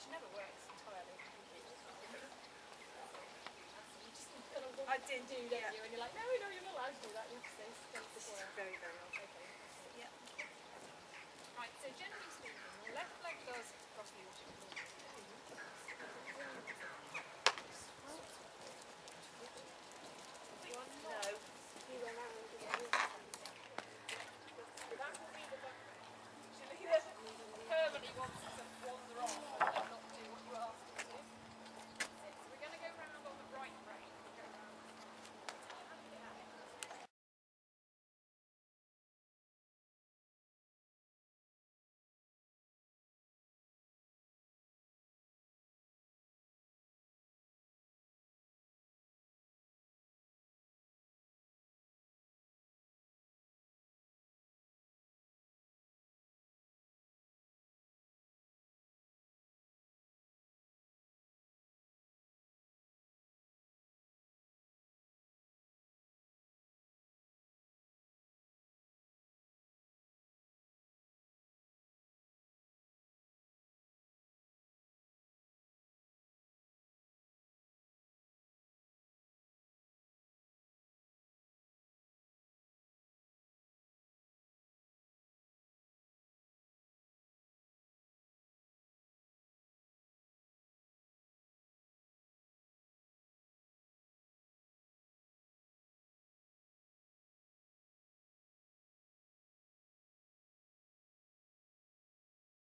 which never works entirely. I didn't do that. You, and you're like, no, no, you're not allowed to do that. You have to this is very, very. Okay.